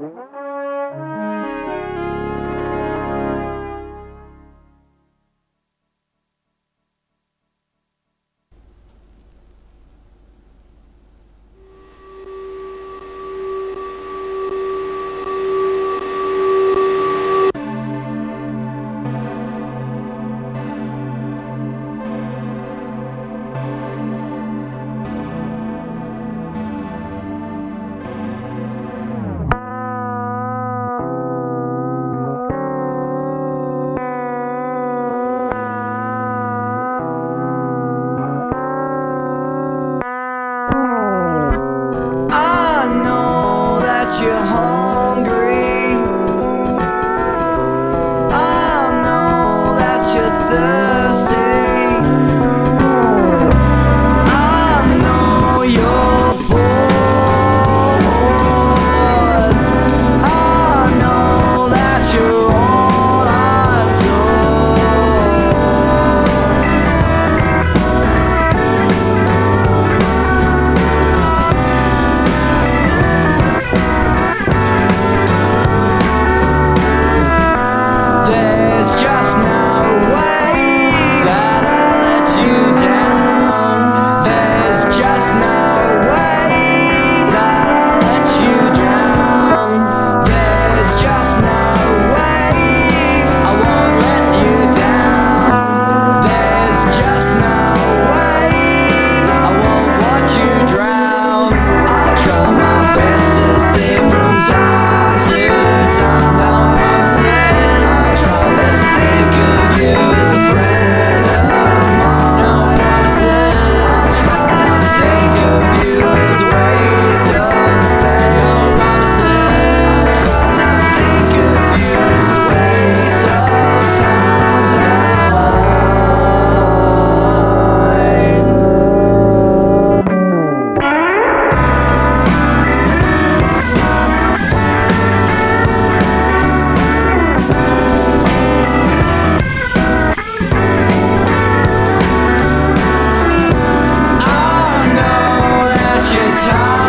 I that you're hungry. I